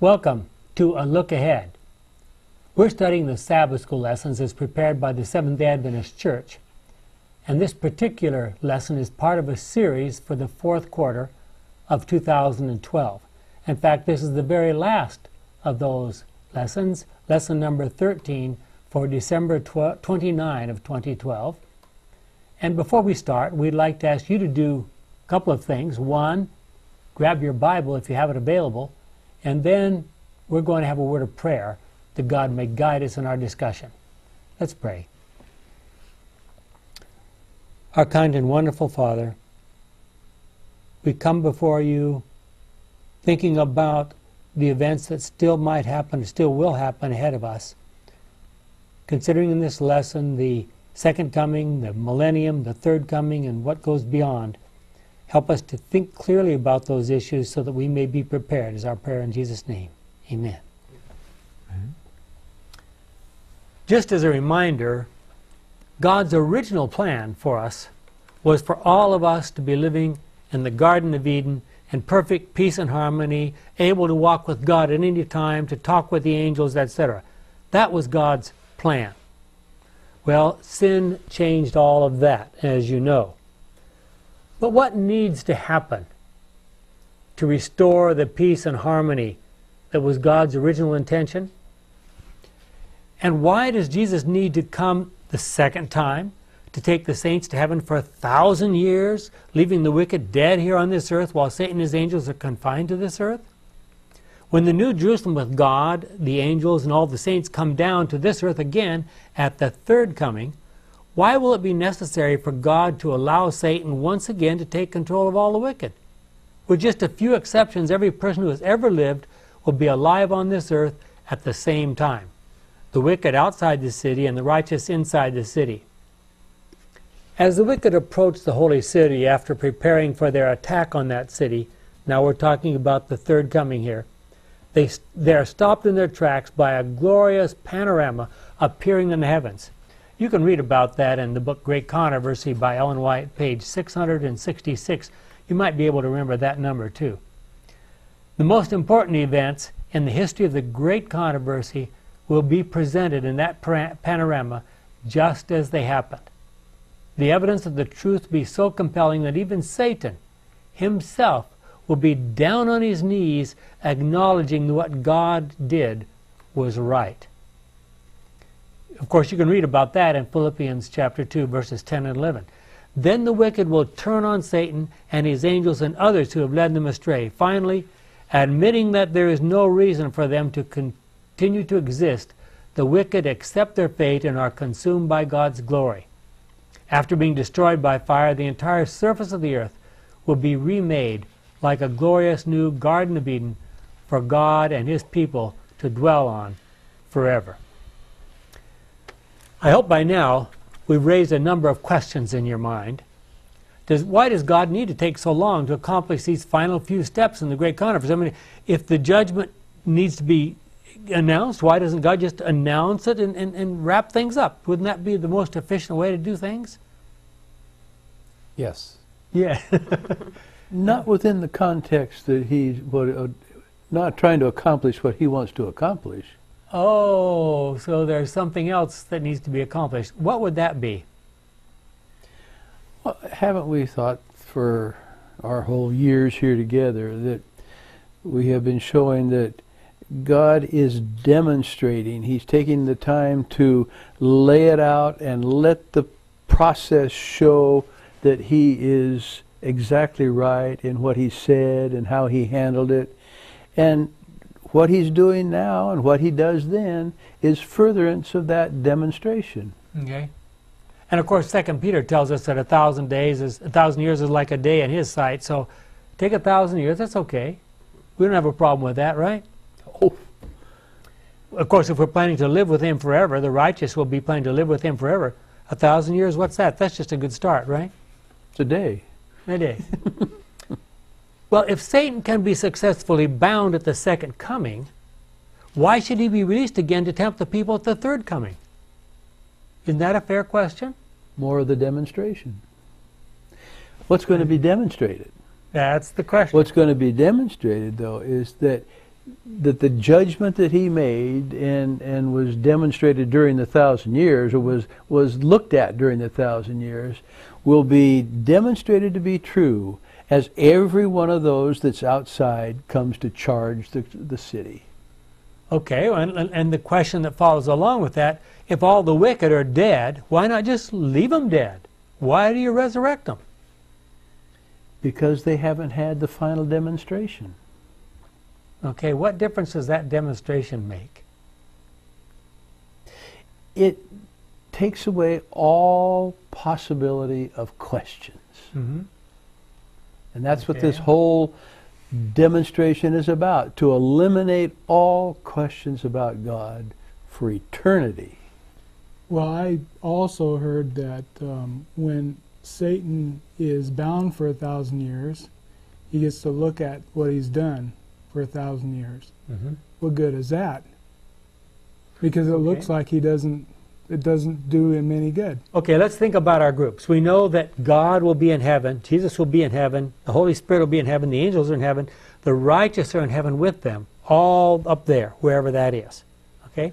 Welcome to A Look Ahead. We're studying the Sabbath School lessons as prepared by the Seventh day Adventist Church. And this particular lesson is part of a series for the fourth quarter of 2012. In fact, this is the very last of those lessons, lesson number 13 for December 29 of 2012. And before we start, we'd like to ask you to do a couple of things. One, grab your Bible if you have it available and then we're going to have a word of prayer that God may guide us in our discussion. Let's pray. Our kind and wonderful Father, we come before you thinking about the events that still might happen, still will happen ahead of us. Considering in this lesson the second coming, the millennium, the third coming, and what goes beyond, Help us to think clearly about those issues so that we may be prepared, is our prayer in Jesus' name. Amen. Amen. Just as a reminder, God's original plan for us was for all of us to be living in the Garden of Eden in perfect peace and harmony, able to walk with God at any time, to talk with the angels, etc. That was God's plan. Well, sin changed all of that, as you know. But what needs to happen to restore the peace and harmony that was God's original intention? And why does Jesus need to come the second time to take the saints to heaven for a thousand years, leaving the wicked dead here on this earth while Satan and his angels are confined to this earth? When the New Jerusalem with God, the angels, and all the saints come down to this earth again at the third coming, why will it be necessary for God to allow Satan once again to take control of all the wicked? With just a few exceptions, every person who has ever lived will be alive on this earth at the same time. The wicked outside the city and the righteous inside the city. As the wicked approach the holy city after preparing for their attack on that city, now we're talking about the third coming here, they, they are stopped in their tracks by a glorious panorama appearing in the heavens. You can read about that in the book Great Controversy by Ellen White, page 666. You might be able to remember that number too. The most important events in the history of the Great Controversy will be presented in that panorama just as they happened. The evidence of the truth will be so compelling that even Satan himself will be down on his knees acknowledging what God did was right. Of course, you can read about that in Philippians chapter 2, verses 10 and 11. Then the wicked will turn on Satan and his angels and others who have led them astray. Finally, admitting that there is no reason for them to continue to exist, the wicked accept their fate and are consumed by God's glory. After being destroyed by fire, the entire surface of the earth will be remade like a glorious new Garden of Eden for God and His people to dwell on forever. I hope by now we've raised a number of questions in your mind. Does, why does God need to take so long to accomplish these final few steps in the Great Conference? I mean, if the judgment needs to be announced, why doesn't God just announce it and, and, and wrap things up? Wouldn't that be the most efficient way to do things? Yes. Yeah. not within the context that he's what, uh, not trying to accomplish what he wants to accomplish. Oh, so there's something else that needs to be accomplished. What would that be? Well, haven't we thought for our whole years here together that we have been showing that God is demonstrating. He's taking the time to lay it out and let the process show that He is exactly right in what He said and how He handled it. And what he's doing now and what he does then is furtherance of that demonstration. Okay. And of course, Second Peter tells us that a thousand days is a thousand years is like a day in his sight. So, take a thousand years. That's okay. We don't have a problem with that, right? Oh. Of course, if we're planning to live with him forever, the righteous will be planning to live with him forever. A thousand years, what's that? That's just a good start, right? It's a day. A day. Well, if Satan can be successfully bound at the second coming, why should he be released again to tempt the people at the third coming? Isn't that a fair question? More of the demonstration. What's going to be demonstrated? That's the question. What's going to be demonstrated, though, is that that the judgment that he made and, and was demonstrated during the thousand years, or was, was looked at during the thousand years, will be demonstrated to be true as every one of those that's outside comes to charge the, the city. Okay, and, and- the question that follows along with that, if all the wicked are dead, why not just leave them dead? Why do you resurrect them? Because they haven't had the final demonstration. Okay, what difference does that demonstration make? It takes away all possibility of questions. Mm-hmm. And that's what this whole demonstration is about to eliminate all questions about God for eternity. Well, I also heard that um, when Satan is bound for a thousand years, he gets to look at what he's done for a thousand years. Mm-hmm. What good is that? Because it looks like he doesn't. It doesn't do him any good. Okay, let's think about our groups. We know that God will be in heaven, Jesus will be in heaven, the Holy Spirit will be in heaven, the angels are in heaven, the righteous are in heaven with them, all up there, wherever that is. Okay?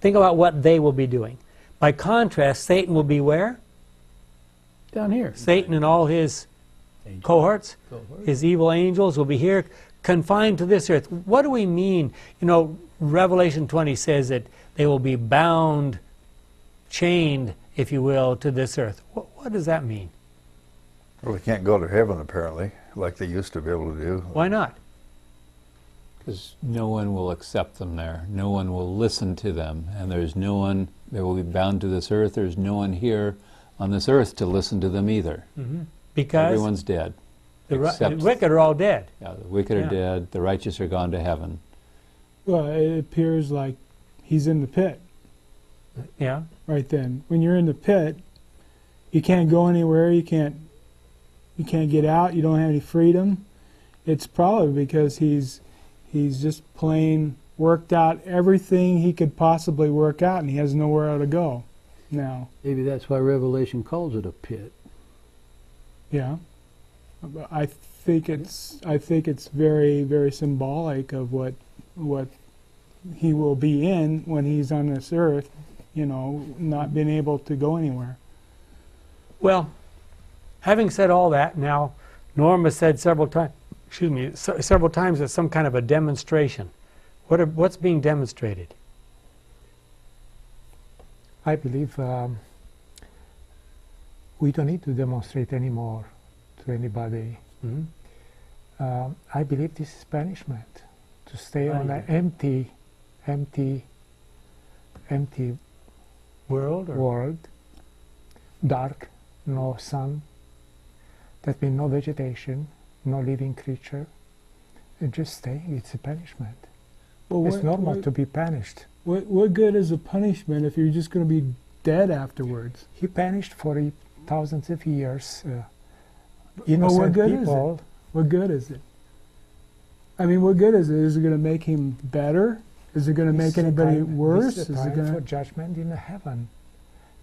Think about what they will be doing. By contrast, Satan will be where? Down here. Satan and all his cohorts, his evil angels will be here, confined to this earth. What do we mean? You know, Revelation 20 says that they will be bound, chained, if you will, to this earth. What, what does that mean? Well, they can't go to heaven apparently, like they used to be able to do. Why not? Because no one will accept them there. No one will listen to them. And there's no one, they will be bound to this earth. There's no one here on this earth to listen to them either. Mm-hmm. Because Everyone's dead. the, ri- the wicked are all dead. Yeah, the wicked Yeah. are dead. The righteous are gone to heaven. Well, it appears like he's in the pit Yeah. right then. When you're in the pit, you can't go anywhere. You can't. You can't get out. You don't have any freedom. It's probably because he's he's just plain worked out everything he could possibly work out, and he has nowhere to go now. Maybe that's why Revelation calls it a pit. Yeah, I think it's I think it's very very symbolic of what what he will be in when he's on this earth. You know, not being able to go anywhere. Well, having said all that, now Norm has said several times, excuse me, se- several times it's some kind of a demonstration. What are, what's being demonstrated? I believe um, we don't need to demonstrate anymore to anybody. Mhm. Um, I believe this is punishment to stay I on an empty, empty, empty World or world, dark, no sun. That means no vegetation, no living creature, and just staying. It's a punishment. Well, it's what, normal what, to be punished. what, what good is a punishment if you're just going to be dead afterwards? He punished for thousands of years. Uh, Well, what innocent good is it? What good is it? I mean, what good is it? Is it going to make him better? Is it going to make anybody time- worse? This is Is the it time going for to? judgment in heaven.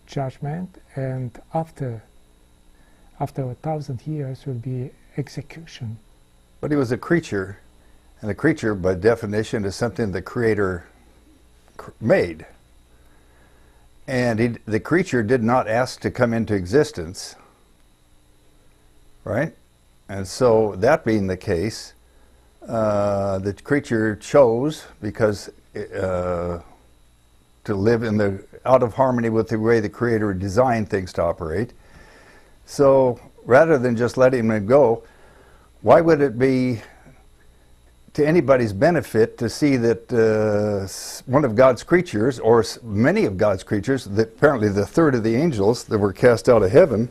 Judgment, and after after a thousand years will be execution. But he was a creature, and a creature, by definition, is something the Creator cr- made. And he, the creature did not ask to come into existence, right? And so, that being the case, uh, the creature chose because uh, to live in the out of harmony with the way the Creator designed things to operate. So, rather than just letting him go, why would it be to anybody's benefit to see that uh, one of God's creatures, or many of God's creatures, that apparently the third of the angels that were cast out of heaven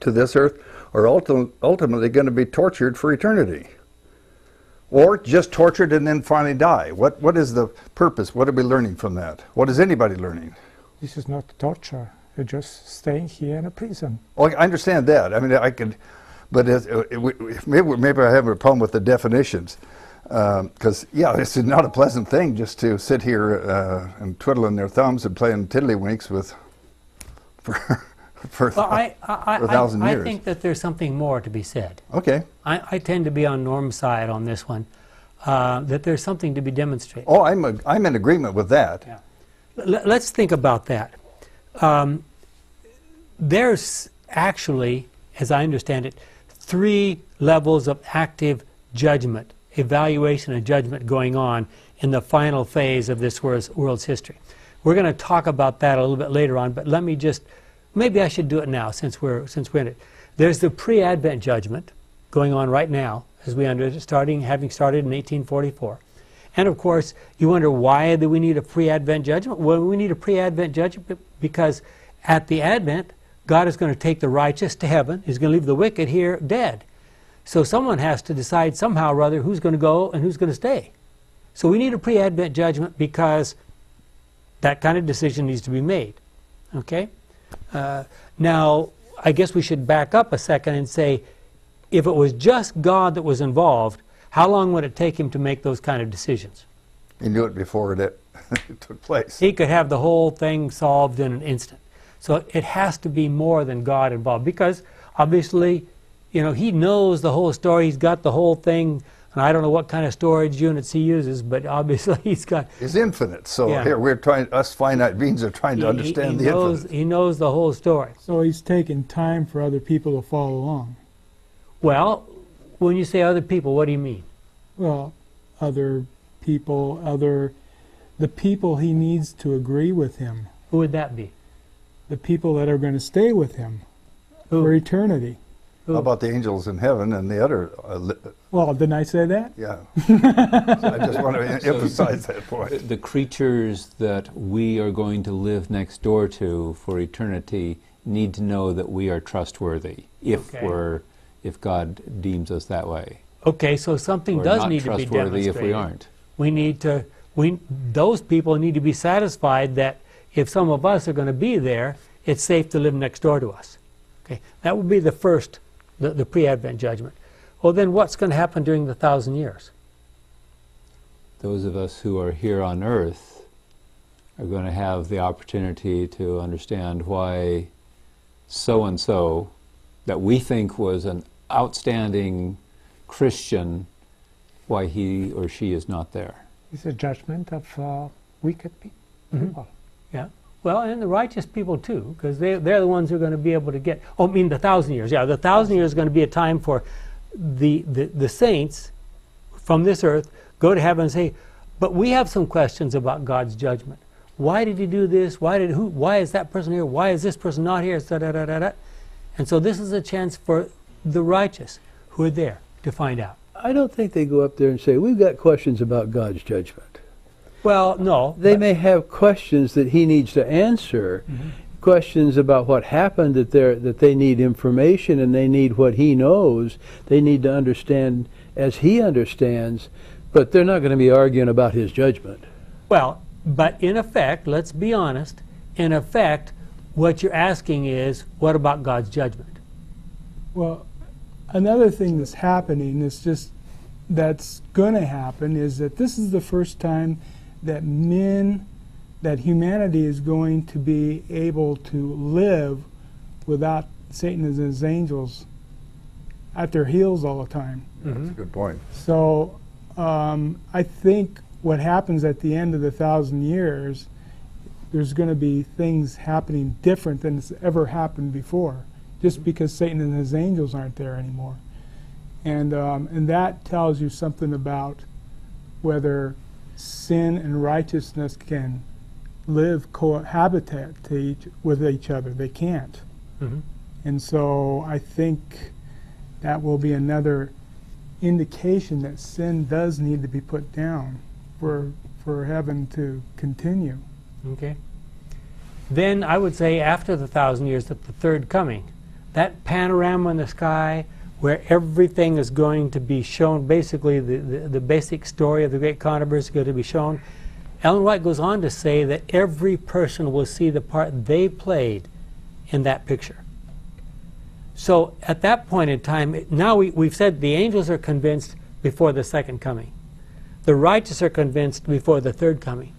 to this earth, are ulti- ultimately going to be tortured for eternity? Or just tortured and then finally die? What, what is the purpose? What are we learning from that? What is anybody learning? This is not torture. You're just staying here in a prison. Well, I understand that. I mean, I could, but it, it, it, maybe, maybe I have a problem with the definitions. Because, yeah, it's not a pleasant thing just to sit here uh, and twiddling their thumbs and playing tiddlywinks with for, for Well, I, I, a thousand I, I years. think that there's something more to be said. okay. I, I tend to be on Norm's side on this one. uh, that there's something to be demonstrated. Oh, I'm, a, I'm in agreement with that. Yeah. L- let's think about that. Um, there's actually, as I understand it, three levels of active judgment, evaluation and judgment going on in the final phase of this world's, world's history. We're going to talk about that a little bit later on, but let me just, maybe I should do it now since we're, since we're in it. There's the pre-Advent judgment going on right now, as we under starting, having started in 1844. And of course, you wonder why do we need a pre-Advent judgment? Well, we need a pre-Advent judgment because at the Advent, God is going to take the righteous to heaven. He's going to leave the wicked here dead. So someone has to decide somehow or other who's going to go and who's going to stay. So we need a pre-Advent judgment because that kind of decision needs to be made. Okay? Uh, now, I guess we should back up a second and say, if it was just God that was involved, how long would it take him to make those kind of decisions? He knew it before it, it took place. He could have the whole thing solved in an instant. So it has to be more than God involved because obviously, you know, he knows the whole story. He's got the whole thing. And I don't know what kind of storage units he uses, but obviously he's got. It's infinite. So Yeah. here we're trying, us finite beings are trying to he- understand he, the knows, infinite. he knows the whole story. So he's taking time for other people to follow along. Well, when you say other people, what do you mean? Well, other people, other the people he needs to agree with him, Who would that be? the people that are going to stay with him Who? for eternity. Who? How about the angels in heaven and the other? Uh, li- Well, didn't I say that? yeah. So I just want to emphasize that point. the creatures that we are going to live next door to for eternity need to know that we are trustworthy if Okay. we're if God deems us that way. Okay, so something We're does not need to be trustworthy demonstrated. if we aren't. We need to. We those people need to be satisfied that if some of us are going to be there, it's safe to live next door to us. Okay, that would be the first, the, the pre-Advent judgment. Well, then what's going to happen during the thousand years? Those of us who are here on earth are going to have the opportunity to understand why so and so that we think was an outstanding Christian why he or she is not there. It's a judgment of uh, wicked pe- Mhm. people. Well, and the righteous people too, because they, they're the ones who are going to be able to get. Oh, I mean, the thousand years. Yeah, the thousand years is going to be a time for the, the, the saints from this earth go to heaven and say, but we have some questions about God's judgment. Why did He do this? Why did who? Why is that person here? Why is this person not here? Da, da, da, da, da. And so this is a chance for the righteous who are there to find out. I don't think they go up there and say, We've got questions about God's judgment. Well, no. They but- may have questions that he needs to answer, mm-hmm. questions about what happened that they that they need information and they need what he knows. They need to understand as he understands, but they're not going to be arguing about his judgment. Well, but in effect, let's be honest, in effect, what you're asking is, what about God's judgment? Well, another thing that's happening is just that's going to happen is that this is the first time that men, that humanity is going to be able to live without Satan and his angels at their heels all the time. That's a good point. So um, I think what happens at the end of the thousand years, there's going to be things happening different than has ever happened before, just because Satan and his angels aren't there anymore. And, um, and that tells you something about whether sin and righteousness can live cohabitate to each, with each other. They can't. Mhm. And so I think that will be another indication that sin does need to be put down for, for heaven to continue. Okay. Then I would say after the thousand years, at the third coming, that panorama in the sky where everything is going to be shown, basically the, the, the basic story of the great controversy is going to be shown. Ellen White goes on to say that every person will see the part they played in that picture. So at that point in time, now we, we've said the angels are convinced before the second coming. The righteous are convinced before the third coming.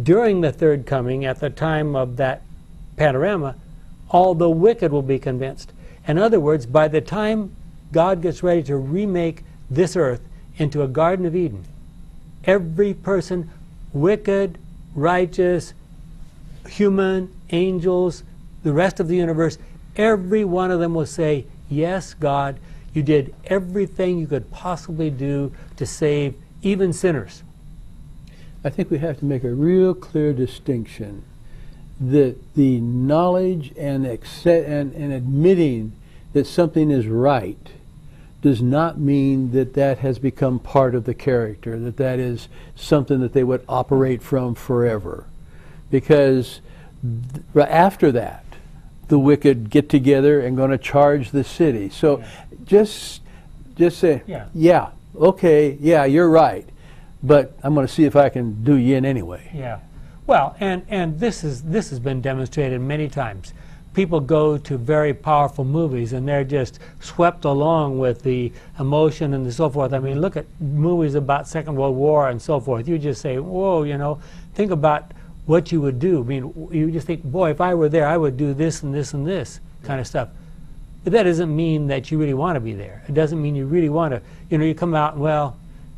During the third coming, at the time of that panorama, all the wicked will be convinced. In other words, by the time God gets ready to remake this earth into a Garden of Eden, every person, wicked, righteous, human, angels, the rest of the universe, every one of them will say, Yes, God, you did everything you could possibly do to save even sinners. I think we have to make a real clear distinction that the knowledge and, accept, and, and admitting that something is right does not mean that that has become part of the character, that that is something that they would operate from forever. Because th- after that, the wicked get together and going to charge the city. So just just say, Yeah. yeah, okay, yeah, you're right. But I'm going to see if I can do you in anyway. Yeah. Well, and, and this is this has been demonstrated many times. People go to very powerful movies and they're just swept along with the emotion and so forth. I mean, look at movies about Second World War and so forth. You just say, "Whoa," you know. Think about what you would do. I mean, you just think, "Boy, if I were there, I would do this and this and this kind of stuff." But that doesn't mean that you really want to be there. It doesn't mean you really want to. You know, you come out well,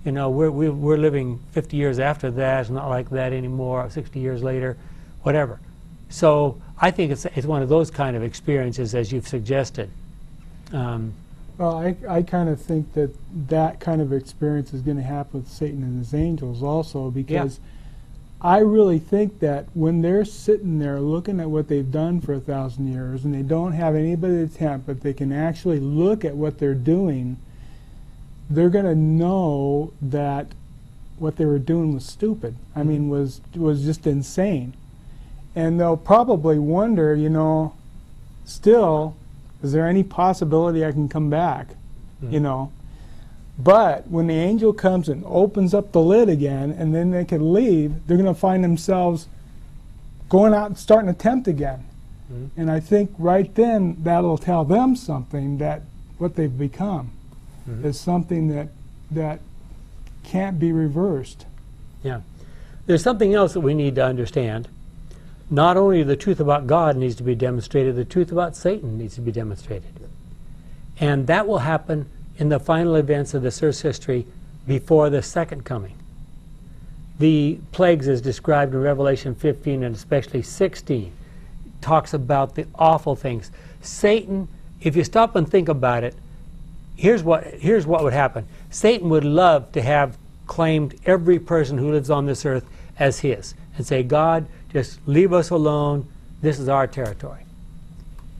you know, we're we're, we're living 50 years after that. It's not like that anymore. 60 years later, whatever. So I think it's it's one of those kind of experiences as you've suggested. Um, Well, I, I kind of think that that kind of experience is going to happen with Satan and his angels also because I really think that when they're sitting there looking at what they've done for a thousand years and they don't have anybody to tempt, but they can actually look at what they're doing, they're going to know that what they were doing was stupid. I mean, was was just insane, and they'll probably wonder, you know, still, is there any possibility I can come back? You know. But when the angel comes and opens up the lid again, and then they can leave, they're going to find themselves going out and starting to tempt again. Mhm. And I think right then that'll tell them something that what they've become Mhm. is something that that can't be reversed. Yeah. There's something else that we need to understand. Not only the truth about God needs to be demonstrated, the truth about Satan needs to be demonstrated. And that will happen in the final events of this earth's history before the second coming. The plagues, as described in Revelation 15 and especially 16, talks about the awful things. Satan, if you stop and think about it, here's what here's what would happen. Satan would love to have claimed every person who lives on this earth as his and say, God, just leave us alone. This is our territory.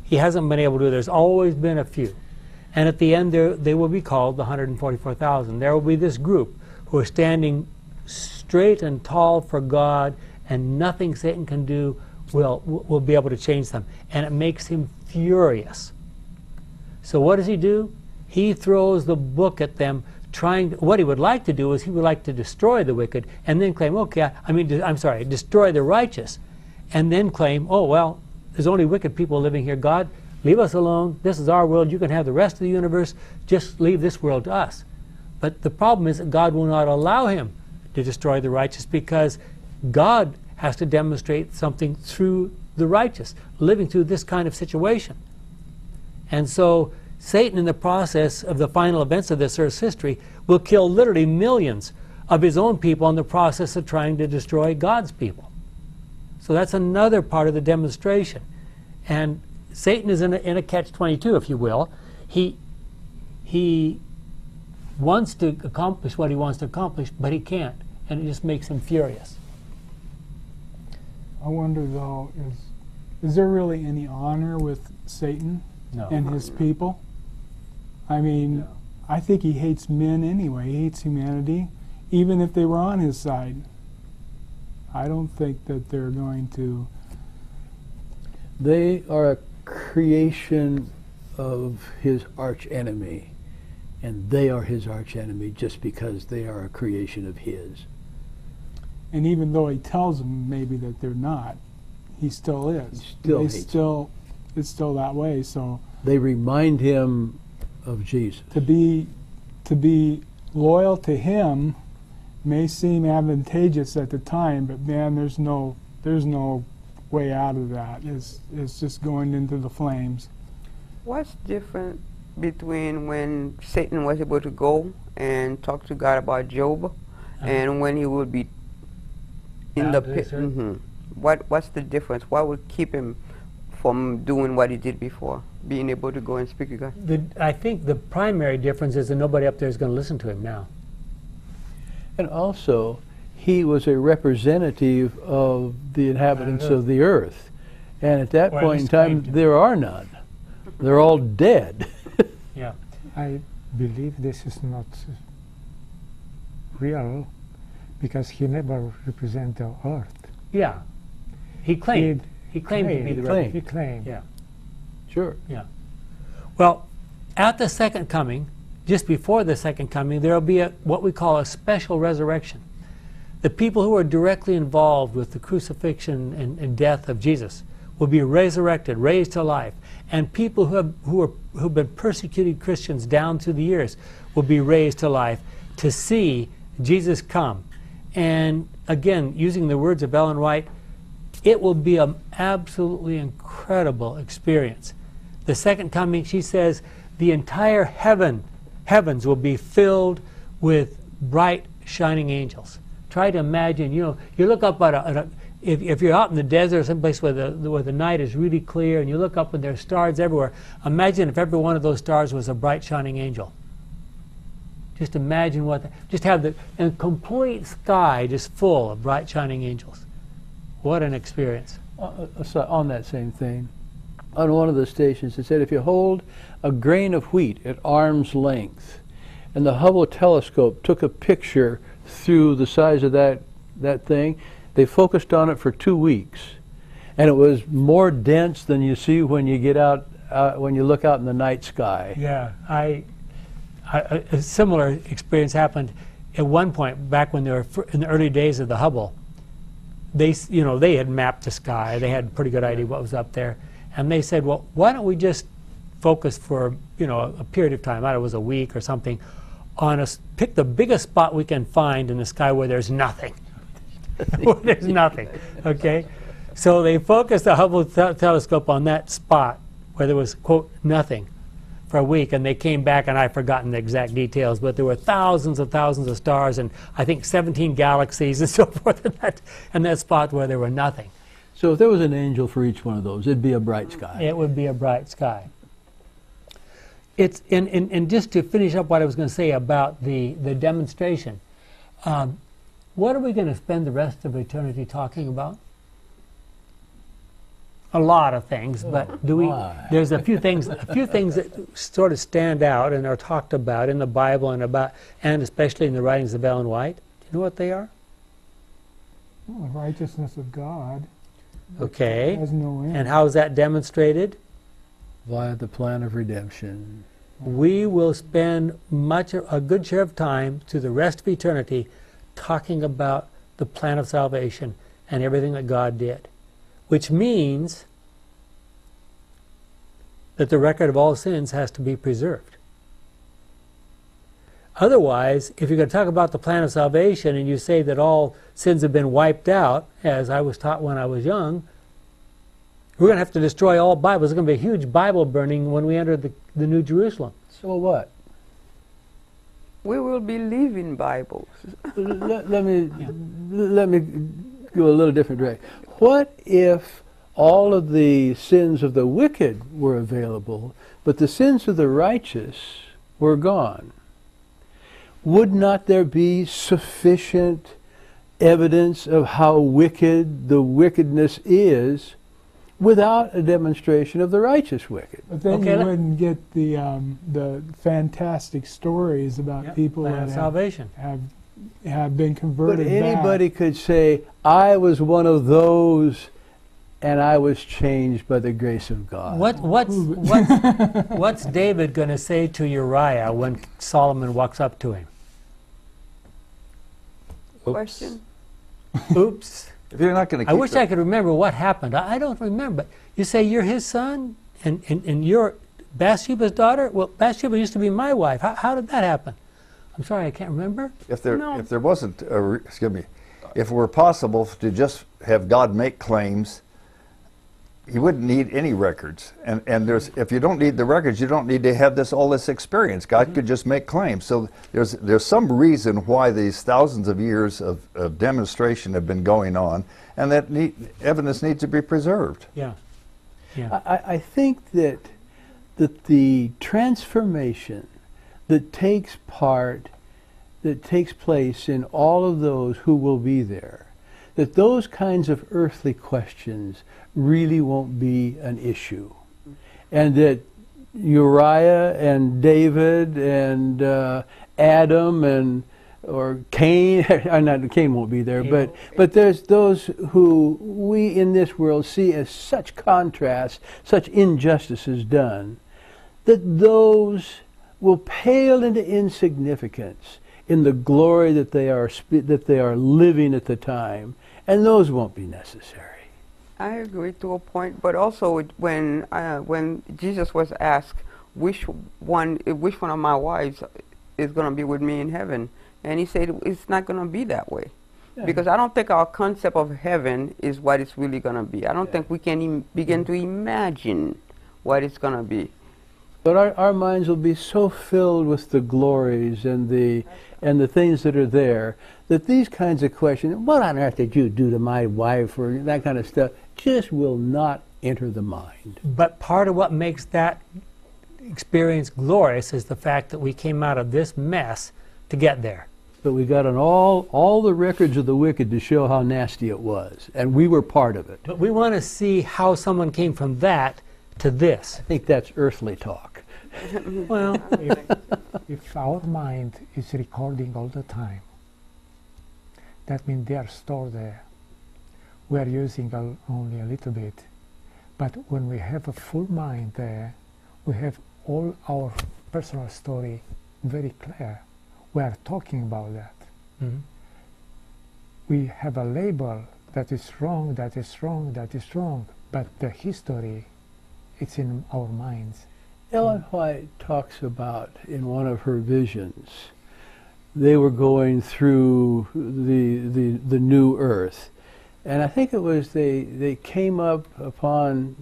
He hasn't been able to. There's always been a few. And at the end, they will be called the 144,000. There will be this group who are standing straight and tall for God, and nothing Satan can do will, will be able to change them. And it makes him furious. So what does he do? He throws the book at them, trying. what he would like to do is he would like to destroy the wicked, and then claim, okay, I mean, I'm sorry, destroy the righteous, and then claim, oh well, there's only wicked people living here. God, leave us alone. This is our world. You can have the rest of the universe. Just leave this world to us. But the problem is that God will not allow him to destroy the righteous because God has to demonstrate something through the righteous, living through this kind of situation. And so Satan, in the process of the final events of this earth's history, will kill literally millions of his own people in the process of trying to destroy God's people. So that's another part of the demonstration. And Satan is in a, in a catch 22, if you will. He, he wants to accomplish what he wants to accomplish, but he can't. And it just makes him furious. I wonder though, is is there really any honor with Satan No. and his people? I mean, I think he hates men anyway. He hates humanity, even if they were on his side. I don't think that they're going to. They are a creation of his arch enemy, and they are his arch enemy just because they are a creation of his. And even though he tells them maybe that they're not, he still is. He still they still, it's still that way. So They remind him of Jesus. to be, to be loyal to him, may seem advantageous at the time, but man, there's no, there's no way out of that. It's, it's just going into the flames. What's different between when Satan was able to go and talk to God about Job and when he would be in Bound the pit? this earth? hmm What What's the difference? What would keep him from doing what he did before, being able to go and speak to God? The, I think the primary difference is that nobody up there is going to listen to him now. And also, he was a representative of the inhabitants of the earth. And at that Or point in time, there are none. They're all dead. Yeah. I believe this is not real because he never represented the earth. Yeah. He claimed. He claimed to be the claimed. He claimed. Yeah. sure. Yeah. Well, at the second coming, just before the second coming, there will be a, what we call a special resurrection. The people who are directly involved with the crucifixion and, and death of Jesus will be resurrected, raised to life. And people who have, who, are, who have been persecuted Christians down through the years will be raised to life to see Jesus come. And again, using the words of Ellen White, it will be an absolutely incredible experience. The second coming, she says, the entire heaven, heavens will be filled with bright, shining angels. Try to imagine, you know, you look up at a, at a if, if you're out in the desert or someplace where the, where the night is really clear and you look up and there are stars everywhere, imagine if every one of those stars was a bright, shining angel. Just imagine what, the, just have the a complete sky just full of bright, shining angels. What an experience. Uh, uh, so on that same thing, on one of the stations, it said if you hold a grain of wheat at arm's length, and the Hubble telescope took a picture through the size of that, that thing, they focused on it for two weeks. And it was more dense than you see when you get out, uh, when you look out in the night sky. Yeah, I, I, a- a similar experience happened at one point back when they were in the early days of the Hubble. They, you know, they had mapped the sky. They had a pretty good idea what was up there, and they said, "Well, why don't we just focus for you know a, a period of time? I it was a week or something, on a pick the biggest spot we can find in the sky where there's nothing. where there's nothing. Okay, so they focused the Hubble te- telescope on that spot where there was quote nothing for a week, and they came back, and I've forgotten the exact details, but there were thousands and thousands of stars, and I think 17 galaxies and so forth in that, in that spot where there were nothing. So if there was an angel for each one of those, it'd be a bright sky. It would be a bright sky. It's and, and, and just to finish up what I was going to say about the the demonstration. Um, what are we going to spend the rest of eternity talking about? A lot of things, but do we? There's a few things, a few things that sort of stand out and are talked about in the Bible and about, and especially in the writings of Ellen White. Do you know what they are? Oh, the righteousness of God Okay, has no end. and how is that demonstrated? Via the plan of redemption. we will spend much a good share of time to the rest of eternity talking about the plan of salvation and everything that God did which means that the record of all sins has to be preserved otherwise if you're going to talk about the plan of salvation and you say that all sins have been wiped out as I was taught when I was young we're going to have to destroy all Bibles. There's going to be a huge Bible burning when we enter the, the New Jerusalem. So what? We will be leaving Bibles. let, let me let me go a little different direction. What if all of the sins of the wicked were available, but the sins of the righteous were gone? Would not there be sufficient evidence of how wicked the wickedness is without a demonstration of the righteous wicked? But then Okay, you wouldn't get the um, the fantastic stories about Yep, people plan that of have, salvation. have have been converted. But converted. anybody back. could say, I was one of those and I was changed by the grace of God. What, what's, what's, what's David going to say to Uriah when Solomon walks up to him? Oops. Question? Oops. If you're not going to I wish I could remember what happened. I, I don't remember. You say you're his son and, and, and you're Bathsheba's daughter? Well, Bathsheba used to be my wife. How, how did that happen? I'm sorry, I can't remember. If there, No. if there wasn't, a, re- excuse me, if it were possible to just have God make claims he wouldn't need any records. And and there's if you don't need the records, you don't need to have this all this experience. God mm-hmm. could just make claims. So there's there's some reason why these thousands of years of, of demonstration have been going on, and that need, evidence needs to be preserved. Yeah. Yeah. I, I think that that the transformation that takes part, that takes place in all of those who will be there, that those kinds of earthly questions really won't be an issue, and that Uriah and David and uh, Adam and or Cain, uh, not Cain won't be there, but but there's those who we in this world see as such contrast, such injustices done, that those will pale into insignificance in the glory that they are that they are living at the time, and those won't be necessary. I agree to a point, but also when uh, when Jesus was asked which one which one of my wives is going to be with me in heaven, and he said it's not going to be that way. Yeah. Because I don't think our concept of heaven is what it's really going to be. I don't Yeah. think we can begin to imagine what it's going to be. But our, our minds will be so filled with the glories and the and the things that are there that these kinds of questions, what on earth did you do to my wife or that kind of stuff, just will not enter the mind. But part of what makes that experience glorious is the fact that we came out of this mess to get there. But we got on all all the records of the wicked to show how nasty it was, and we were part of it. But we want to see how someone came from that to this. I think that's earthly talk. Well, if, if our mind is recording all the time, that means they are stored there. We are using al- only a little bit. But when we have a full mind there, we have all our personal story very clear. We are talking about that. mhm. We have a label that is wrong, that is wrong, that is wrong. But the history, it's in our minds. Ellen White talks about in one of her visions, they were going through the, the, the new earth. And I think it was they, they came up upon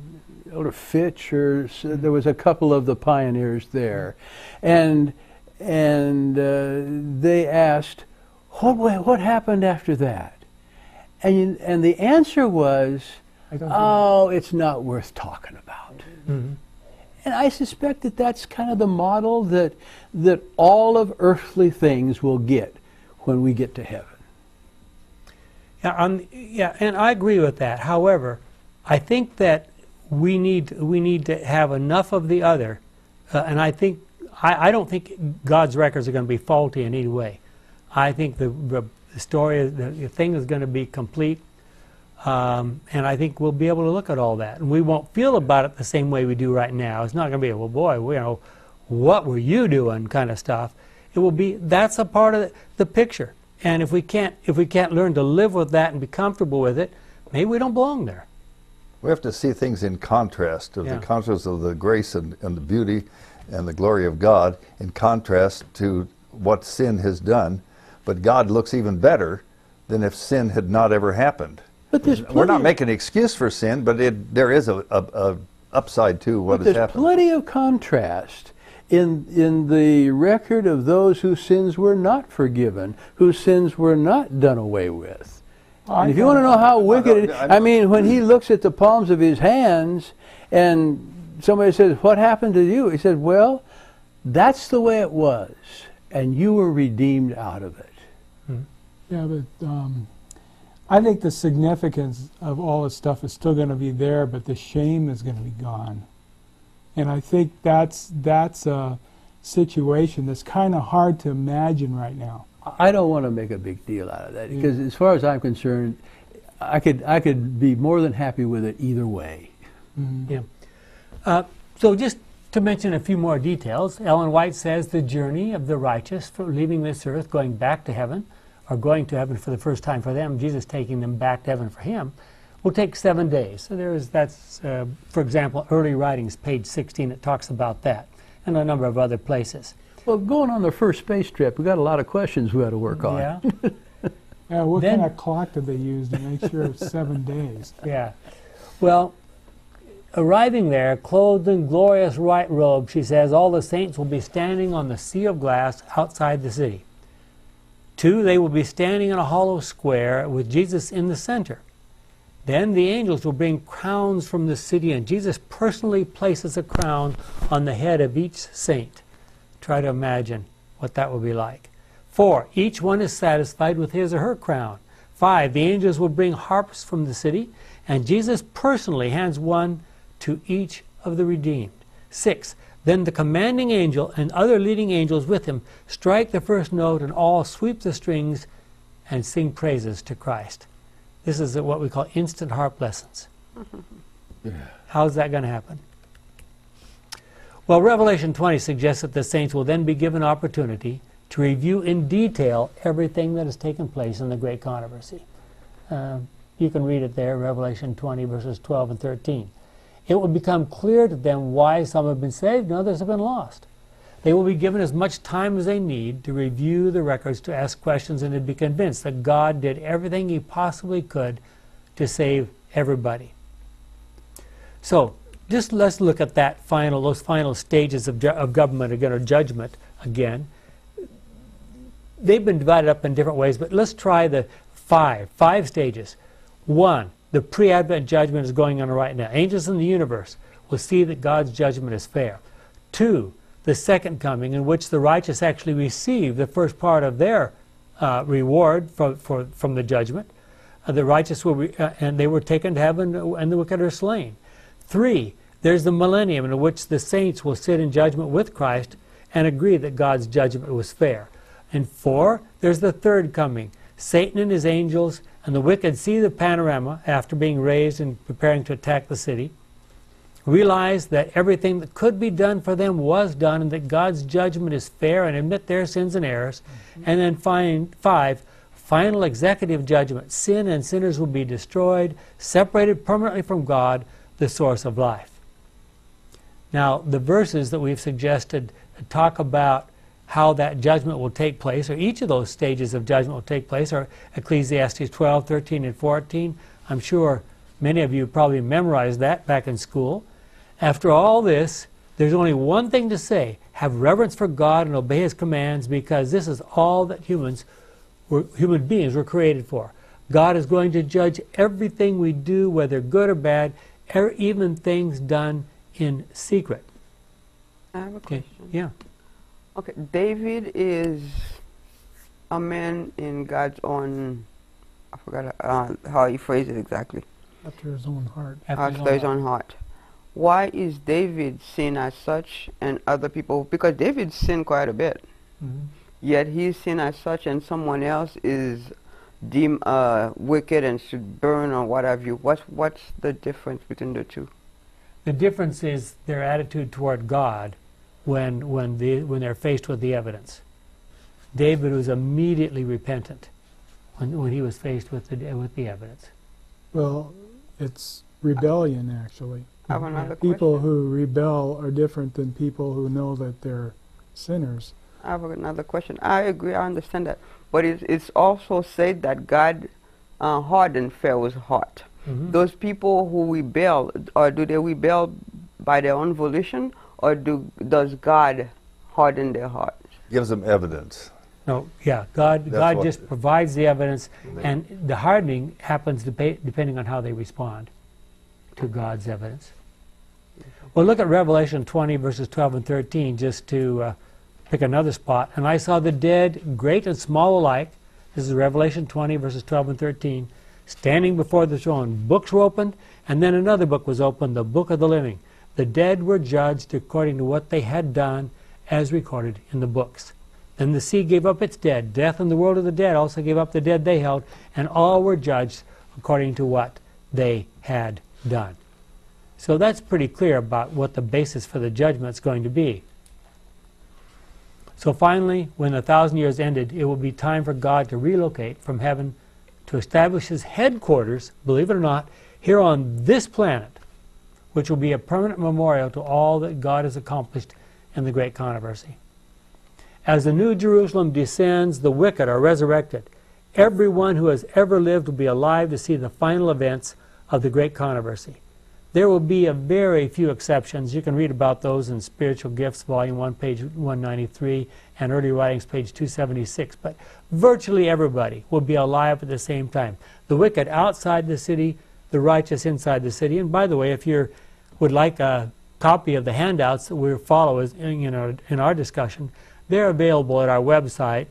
Elder Fitch, or s there was a couple of the pioneers there. And, and uh, they asked, what, what happened after that? And, and the answer was, oh, it's not worth talking about. Mhm. And I suspect that that's kind of the model that that all of earthly things will get when we get to heaven. Yeah, yeah, and I agree with that. However, I think that we need we need to have enough of the other, uh, and I think I, I don't think God's records are going to be faulty in any way. I think the, the story, the, the thing is going to be complete, um, and I think we'll be able to look at all that, and we won't feel about it the same way we do right now. It's not going to be, well, boy, you know, what were you doing, kind of stuff. It will be that's a part of the, the picture, and if we can't if we can't learn to live with that and be comfortable with it, maybe we don't belong there. We have to see things in contrast, of Yeah. the contrast of the grace and, and the beauty and the glory of God in contrast to what sin has done. But God looks even better than if sin had not ever happened. But there's We're not of- making an excuse for sin, but it, there is a, a, a upside to what But has there's happened. plenty of contrast in in the record of those whose sins were not forgiven, whose sins were not done away with. And if you want to know how wicked it, I. I mean, when he looks at the palms of his hands and somebody says, What happened to you? He said, Well, that's the way it was, and you were redeemed out of it. Yeah, but um, I think the significance of all this stuff is still going to be there, but the shame is going to be gone. And I think that's that's a situation that's kind of hard to imagine right now. I don't want to make a big deal out of that because, as far as I'm concerned, I could I could be more than happy with it either way. Yeah. Uh, so just to mention a few more details, Ellen White says the journey of the righteous for leaving this earth, going back to heaven, or going to heaven for the first time for them, Jesus taking them back to heaven for him, will take seven days. So there is that's, uh, for example, early writings, page 16, it talks about that, and a number of other places. Well, going on the first space trip, we got a lot of questions we got to work on. Yeah. Yeah, what Then- kind of clock did they use to make sure it's seven days? Yeah. Well, arriving there, clothed in glorious white robes, she says, all the saints will be standing on the sea of glass outside the city. Two, they will be standing in a hollow square with Jesus in the center. Then the angels will bring crowns from the city, and Jesus personally places a crown on the head of each saint. Try to imagine what that will be like. Four, each one is satisfied with his or her crown. Five, the angels will bring harps from the city, and Jesus personally hands one to each of the redeemed. Six, then the commanding angel and other leading angels with him strike the first note, and all sweep the strings and sing praises to Christ. This is what we call instant harp lessons. How's that going to happen? Well, Revelation 20 suggests that the saints will then be given opportunity to review in detail everything that has taken place in the great controversy. Uh, you can read it there, Revelation 20, verses 12 and 13. It will become clear to them why some have been saved and others have been lost. They will be given as much time as they need to review the records, to ask questions, and to be convinced that God did everything He possibly could to save everybody. So, just let's look at that final, those final stages of, of government again, or judgment again. They've been divided up in different ways, but let's try the five, five stages. One, the pre-advent judgment is going on right now. Angels in the universe will see that God's judgment is fair. Two, the second coming, in which the righteous actually receive the first part of their uh, reward for, for, from the judgment. Uh, the righteous will, re- uh, and they were taken to heaven, and the wicked are slain. Three, there's the millennium in which the saints will sit in judgment with Christ and agree that God's judgment was fair. And four, there's the third coming. Satan and his angels and the wicked see the panorama after being raised and preparing to attack the city, realize that everything that could be done for them was done and that God's judgment is fair and admit their sins and errors. Mm-hmm. And then find, five, final executive judgment. Sin and sinners will be destroyed, separated permanently from God, the source of life. Now, the verses that we've suggested talk about how that judgment will take place, or each of those stages of judgment will take place, or Ecclesiastes 12, 13, and 14. I'm sure many of you probably memorized that back in school. After all this, there's only one thing to say have reverence for God and obey His commands because this is all that humans were, human beings were created for. God is going to judge everything we do, whether good or bad, er, even things done in secret. I have a Okay, question. yeah. Okay, David is a man in God's own. I forgot uh, how he phrased it exactly. after his own heart. After his own heart. Why is David seen as such and other people? Because David sinned quite a bit. Mhm. Yet he's seen as such, and someone else is deemed uh, wicked and should burn or what have you. What's what's the difference between the two? The difference is their attitude toward God when, when, the, when they're faced with the evidence. David was immediately repentant when, when he was faced with the, with the evidence. Well, it's rebellion actually. I have another question. People question. who rebel are different than people who know that they're sinners. I have another question. I agree. I understand that, but it's it's also said that God uh, hardened Pharaoh's heart. Mhm. Those people who rebel, or do they rebel by their own volition, or do does God harden their hearts? Gives them evidence. No, yeah, God, That's God just provides the evidence, and the hardening happens depa- depending on how they respond to God's evidence. Well, look at Revelation 20, verses 12 and 13, just to uh, pick another spot. And I saw the dead, great and small alike. This is Revelation 20, verses 12 and 13, standing before the throne. Books were opened, and then another book was opened, the book of the living. The dead were judged according to what they had done, as recorded in the books. Then the sea gave up its dead. Death and the world of the dead also gave up the dead they held, and all were judged according to what they had done. So that's pretty clear about what the basis for the judgment is going to be. So finally, when the thousand years ended, it will be time for God to relocate from heaven to establish his headquarters, believe it or not, here on this planet, which will be a permanent memorial to all that God has accomplished in the great controversy. As the new Jerusalem descends, the wicked are resurrected. Everyone who has ever lived will be alive to see the final events of the great controversy. There will be a very few exceptions. You can read about those in Spiritual Gifts, Volume 1, page 193, and Early Writings, page 276. But virtually everybody will be alive at the same time. The wicked outside the city, the righteous inside the city. And by the way, if you would like a copy of the handouts that we follow as- in, know, in our discussion, they're available at our website.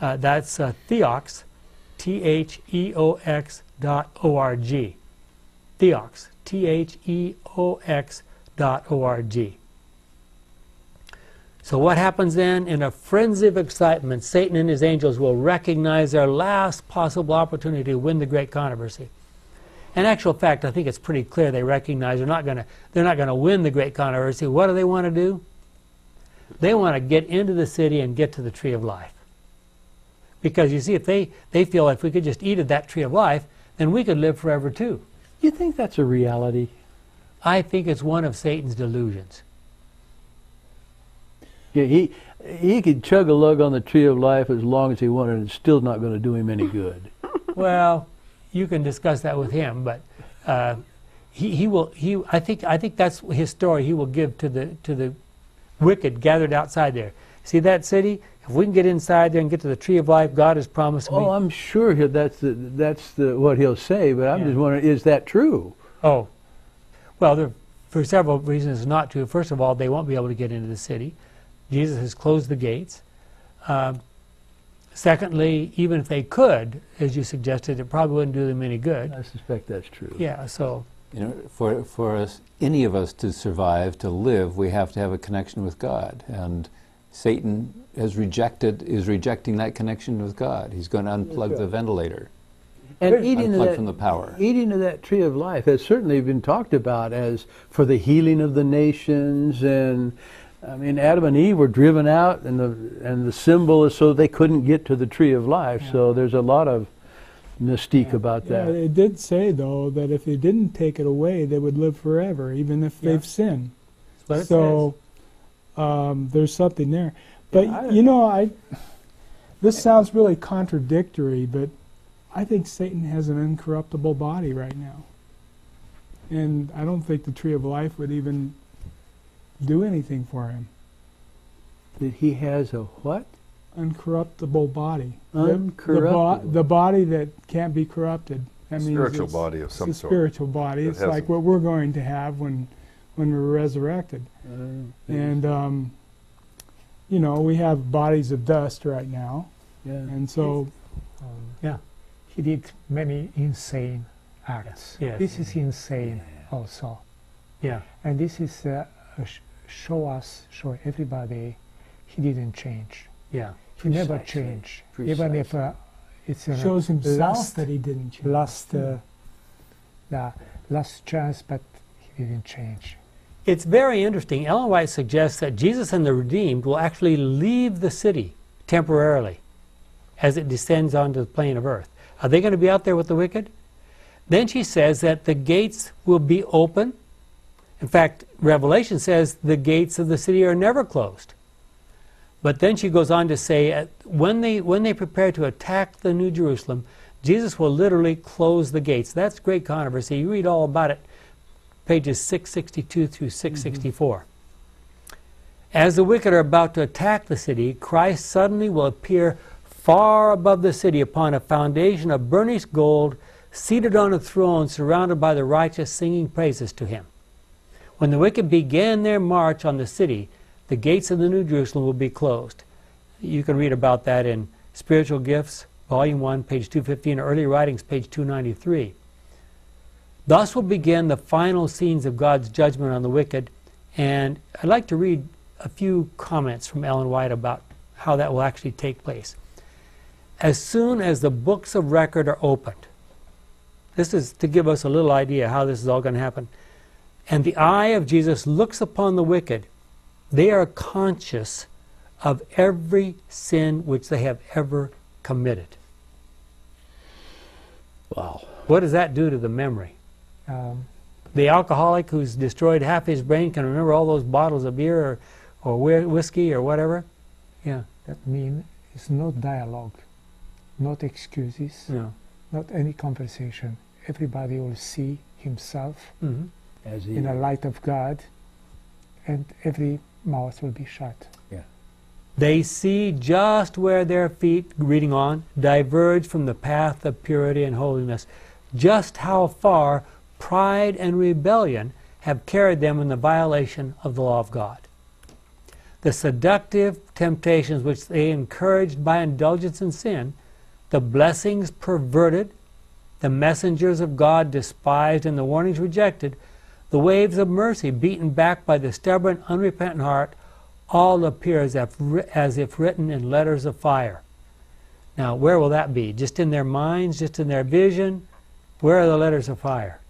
Uh, that's uh, Theox, T-H-E-O-X dot O-R-G. Theox, T-H-E-O-X dot O-R-G. So what happens then? In a frenzy of excitement, Satan and his angels will recognize their last possible opportunity to win the great controversy. In actual fact, I think it's pretty clear they recognize they're not going to they're not going to win the great controversy. What do they want to do? They want to get into the city and get to the tree of life. Because you see, if they, they feel if we could just eat of that tree of life, then we could live forever too. You think that's a reality? I think it's one of Satan's delusions. Yeah, he he could chug a lug on the tree of life as long as he wanted. and It's still not going to do him any good. well, you can discuss that with him, but uh, he, he will he I think I think that's his story he will give to the to the wicked gathered outside there. See that city? If we can get inside there and get to the tree of life, God has promised Oh, be. I'm sure that's the, that's the, what he'll say, but I'm Yeah. just wondering, is that true? Oh, well, there, for several reasons not to. First of all, they won't be able to get into the city. Jesus has closed the gates. Um, secondly, even if they could, as you suggested, it probably wouldn't do them any good. I suspect that's true. Yeah, so You know, for, for us, any of us to survive, to live, we have to have a connection with God. And Satan has rejected, is rejecting that connection with God. He's going to unplug the ventilator, And eating of, that, from the power. eating of that tree of life has certainly been talked about as for the healing of the nations. And I mean, Adam and Eve were driven out, and the and the symbol is so they couldn't get to the tree of life. So there's a lot of mystique about Yeah, that. it did say though that if they didn't take it away, they would live forever, even if Yeah. they've sinned. that's what it so um, there's something there. But I- you know, I this sounds really contradictory, but I think Satan has an incorruptible body right now, and I don't think the tree of life would even do anything for him. That he has a what? Uncorruptible body. The- The, Uncorruptible. bo- the body that can't be corrupted. That means Spiritual it's- body of it's some a sort. spiritual body. It's like what we're going to have when when we're resurrected. Uh, And um, you know, we have bodies of dust right now, yeah. and so Um, Yeah. He did many insane acts. Yes. This is insane also. Yeah. And this is uh, a sh- show us, show everybody, he didn't change. Yeah. He never Precisely. changed. Even if uh, it's a shows himself last, that he didn't change. last, uh, the last chance, but he didn't change. It's very interesting. Ellen White suggests that Jesus and the redeemed will actually leave the city temporarily as it descends onto the plane of earth. Are they going to be out there with the wicked? Then she says that the gates will be open. In fact, Revelation says the gates of the city are never closed. But then she goes on to say uh, when they when they prepare to attack the New Jerusalem, Jesus will literally close the gates. That's great controversy. You read all about it pages 662 through 664. As the wicked are about to attack the city, Christ suddenly will appear far above the city upon a foundation of burnished gold, seated on a throne, surrounded by the righteous, singing praises to him. When the wicked begin their march on the city, the gates of the New Jerusalem will be closed. You can read about that in Spiritual Gifts, Volume 1, page 215, Early Writings, page 293. Thus will begin the final scenes of God's judgment on the wicked. And I'd like to read a few comments from Ellen White about how that will actually take place. As soon as the books of record are opened, this is to give us a little idea how this is all going to happen, and the eye of Jesus looks upon the wicked, they are conscious of every sin which they have ever committed. Wow. What does that do to the memory? Um, the alcoholic who's destroyed half his brain can remember all those bottles of beer or, or whiskey or whatever. Yeah, that means it's not dialogue, not excuses, no. not any conversation. Everybody will see himself hmm As he in the light of God, and every mouth will be shut. They see just where their feet, reading on, diverge from the path of purity and holiness, just how far pride and rebellion have carried them in the violation of the law of God. The seductive temptations which they encouraged by indulgence in sin, the blessings perverted, the messengers of God despised, and the warnings rejected, the waves of mercy beaten back by the stubborn, unrepentant heart, all appear as if, as if written in letters of fire. Now, where will that be? Just in their minds, just in their vision? Where are the letters of fire?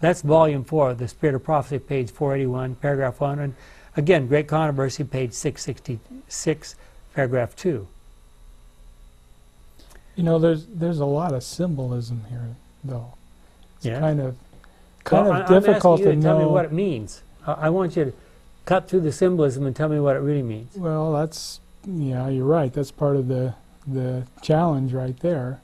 That's volume 4 of the Spirit of Prophecy, page 481, paragraph 1. And again, Great Controversy, page 666, paragraph 2. You know, there's there's a lot of symbolism here, though. It's Yeah. kind of kind Well, of difficult I'm you to to tell me know. what it means. I I want you to cut through the symbolism and tell me what it really means. Well, that's yeah, you're right. That's part of the the challenge right there.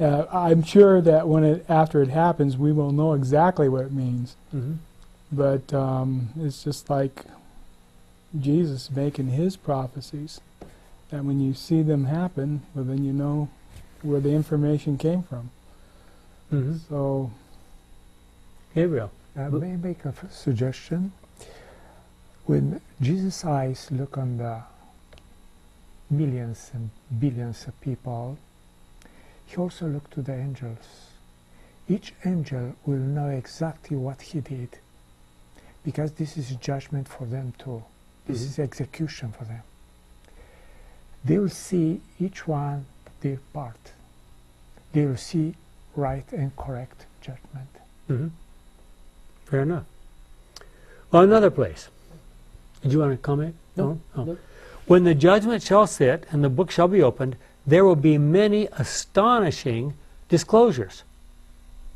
Uh, I'm sure that when it after it happens, we will know exactly what it means. Mm-hmm. But um, it's just like Jesus making his prophecies. That when you see them happen, well, then you know where the information came from. Mm-hmm. So Gabriel. Uh, may I make a f- suggestion? When Jesus' eyes look on the millions and billions of people, he also looked to the angels. Each angel will know exactly what he did because this is judgment for them too. This Mhm. is execution for them. They will see each one their part. They will see right and correct judgment. Mm-hmm. Fair enough. Well, another place. Did you want to comment? No, Oh. no. When the judgment shall sit and the book shall be opened, there will be many astonishing disclosures.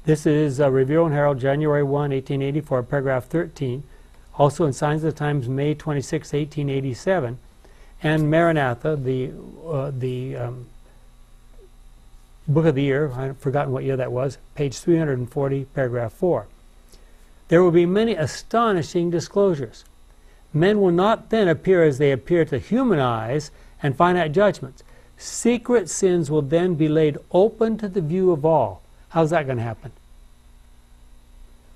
This is uh, Review and Herald, January 1, 1884, paragraph 13. Also in Signs of the Times, May 26, 1887. And Maranatha, the, uh, the um, book of the year, I've forgotten what year that was, page 340, paragraph 4. There will be many astonishing disclosures. Men will not then appear as they appear to human eyes and finite judgments. Secret sins will then be laid open to the view of all. How's that going to happen?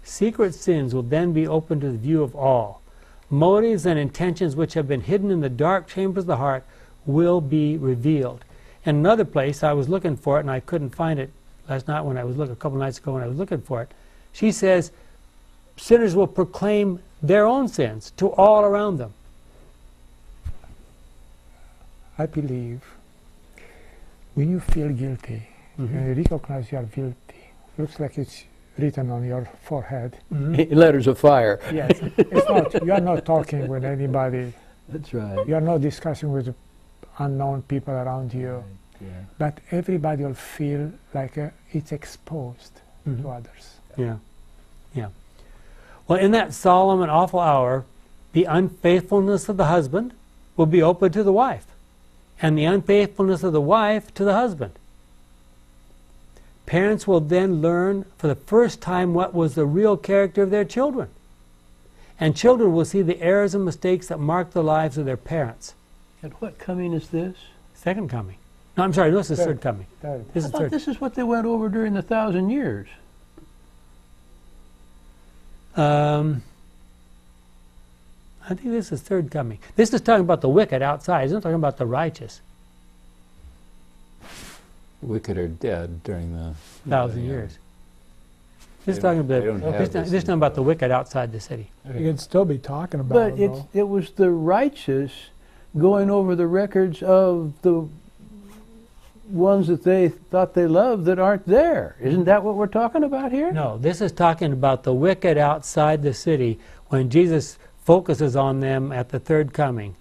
Secret sins will then be open to the view of all. Motives and intentions which have been hidden in the dark chambers of the heart will be revealed. In another place, I was looking for it and I couldn't find it last night when I was looking, a couple nights ago when I was looking for it. She says, sinners will proclaim their own sins to all around them. I believe when you feel guilty, Mhm. and you recognize you are guilty, looks like it's written on your forehead. Letters of fire. Yes, it's not. You are not talking with anybody. That's right. You are not discussing with unknown people around you. Yeah. But everybody will feel like uh, it's exposed Mhm. to others. Yeah. Yeah. Well, in that solemn and awful hour, the unfaithfulness of the husband will be open to the wife, and the unfaithfulness of the wife to the husband. Parents will then learn for the first time what was the real character of their children. And children will see the errors and mistakes that mark the lives of their parents. And what coming is this? Second coming. No, I'm sorry, no, this is Third. third coming. Third. This I is thought third. this is what they went over during the thousand years. Um, I think this is third coming. This is talking about the wicked outside. It's not talking about the righteous. wicked are dead during the Thousand Yeah. years. This is talking about don't this, this this talking about the wicked outside the city. you can still be talking about But it. it's, it was the righteous going over the records of the ones that they thought they loved that aren't there. Isn't that what we're talking about here? No, this is talking about the wicked outside the city when Jesus focuses on them at the third coming.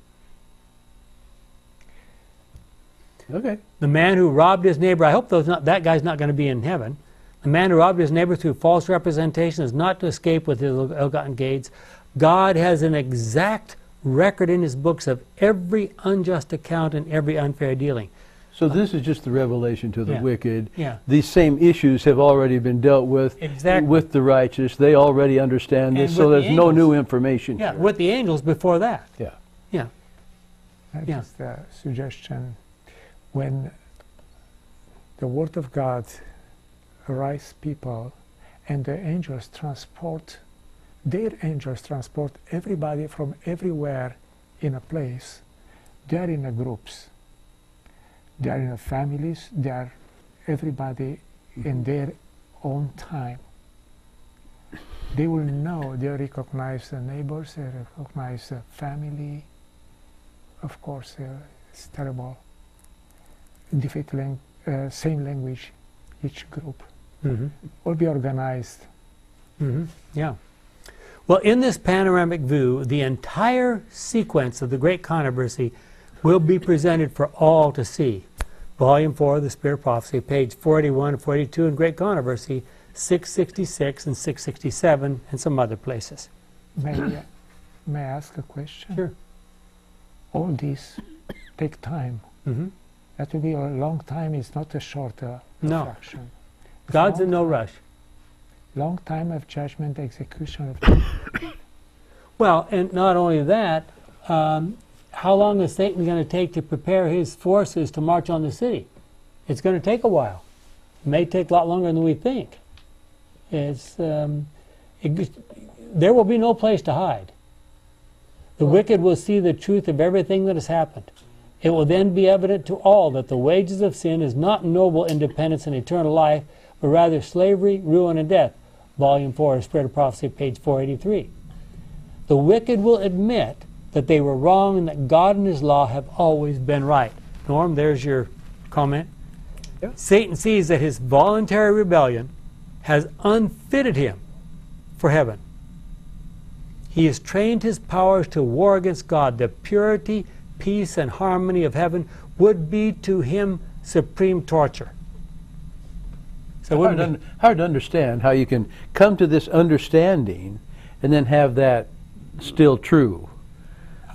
Okay. The man who robbed his neighbor, I hope those not, that guy's not going to be in heaven. The man who robbed his neighbor through false representation is not to escape with his ill-gotten gains. God has an exact record in his books of every unjust account and every unfair dealing. So this is just the revelation to the Yeah. wicked. Yeah. These same issues have already been dealt with Exactly. with the righteous. They already understand this, so with the there's no new information. Yeah, here. with the angels before that. yeah. Yeah. That Yeah. is the suggestion when the Word of God arises people and the angels transport, their angels transport everybody from everywhere in a place. They are in a groups. They are in a families. They are everybody in their own time. They will know, they recognize the neighbors, they recognize the family, of course, uh, it's terrible. Different lang- uh, same language, each group. Mm-hmm. Will be organized. hmm Yeah. Well, in this panoramic view, the entire sequence of the Great Controversy will be presented for all to see. Volume 4 of the Spirit of Prophecy, page 41 and 42 in Great Controversy, 666 and 667, and some other places. May, I- may I ask a question? Sure. All these take time. hmm That will be a long time. It's not a short uh, No. God's in no time. rush. Long time of judgment, execution of Well, and not only that, um, how long is Satan going to take to prepare his forces to march on the city? It's going to take a while. It may take a lot longer than we think. It's, um, it, there will be no place to hide. The wicked will see the truth of everything that has happened. It will then be evident to all that the wages of sin is not noble independence and eternal life, but rather slavery, ruin, and death. Volume 4 of Spirit of Prophecy, page 483. The wicked will admit that they were wrong and that God and His law have always been right. Norm, there's your comment. Yeah. Satan sees that his voluntary rebellion has unfitted him for heaven. He has trained his powers to war against God. The purity, peace, and harmony of heaven would be to him supreme torture. So hard, un- hard to understand how you can come to this understanding and then have that still true.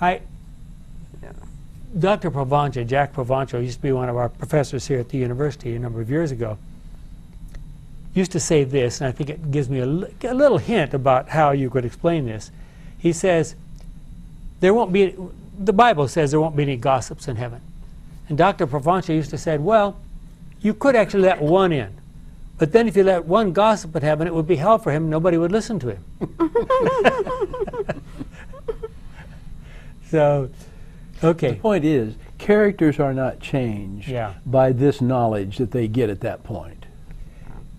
I, Dr. Provonsha, Jack Provonsha, used to be one of our professors here at the university a number of years ago, used to say this, and I think it gives me a, a little hint about how you could explain this. He says, there won't be, the Bible says there won't be any gossips in heaven. And Dr. Provonsha used to say, well, you could actually let one in. But then if you let one gossip in heaven, it would be hell for him. Nobody would listen to him. so, okay. The point is, characters are not changed Yeah. by this knowledge that they get at that point.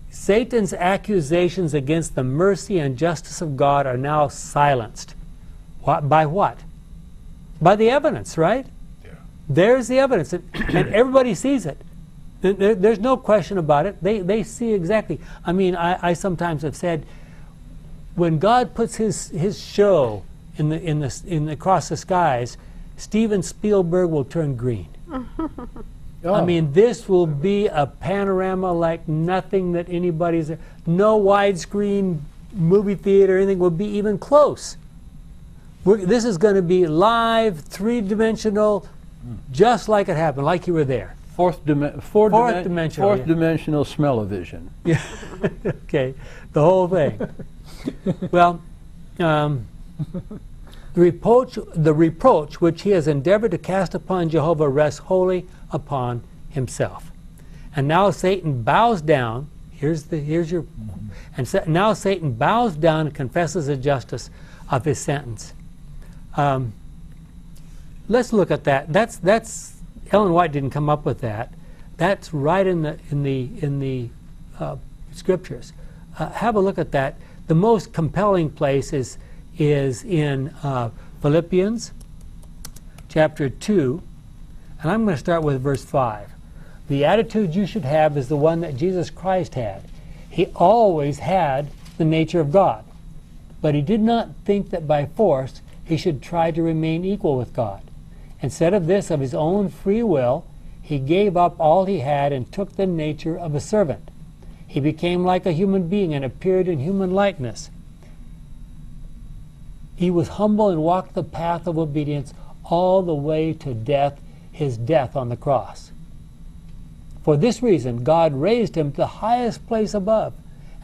Satan's accusations against the mercy and justice of God are now silenced. What, by what? By the evidence, right? Yeah. There's the evidence, and, and everybody sees it. There- there- there's no question about it. They, they see exactly. I mean, I, I sometimes have said, when God puts his, his show in the, in, the, in the, across the skies, Steven Spielberg will turn green. I Oh. mean, this will be a panorama like nothing that anybody's. No widescreen movie theater, anything will be even close. We're, this is going to be live, three dimensional, just like it happened, like you were there. fourth, dimen- four Fourth dimen- dimensional, fourth yeah. dimensional smell-o-vision. Yeah. okay. The whole thing. well, um, the reproach, the reproach which he has endeavored to cast upon Jehovah rests wholly upon himself. And now Satan bows down. Here's the here's your, and sa- now Satan bows down and confesses the justice of his sentence. Um, let's look at that. That's that's Ellen White didn't come up with that. That's right in the in the in the uh, scriptures. Uh, have a look at that. The most compelling place is is in uh, Philippians chapter two, and I'm going to start with verse five. The attitude you should have is the one that Jesus Christ had. He always had the nature of God, but he did not think that by force he should try to remain equal with God. Instead of this, of his own free will, he gave up all he had and took the nature of a servant. He became like a human being and appeared in human likeness. He was humble and walked the path of obedience all the way to death, his death on the cross. For this reason, God raised him to the highest place above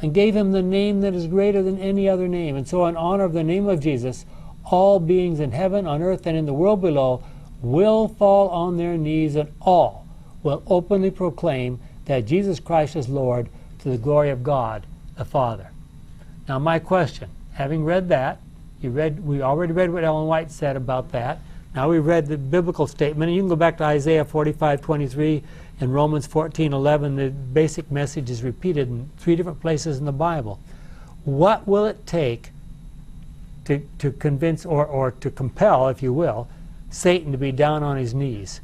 and gave him the name that is greater than any other name. And so, in honor of the name of Jesus, all beings in heaven, on earth, and in the world below will fall on their knees, and all will openly proclaim that Jesus Christ is Lord to the glory of God the Father. Now, my question, having read that, you read, we already read what Ellen White said about that. Now we read the biblical statement, and you can go back to Isaiah 45, 23, and Romans 14, 11. The basic message is repeated in three different places in the Bible. What will it take to, to convince or, or to compel, if you will, Satan to be down on his knees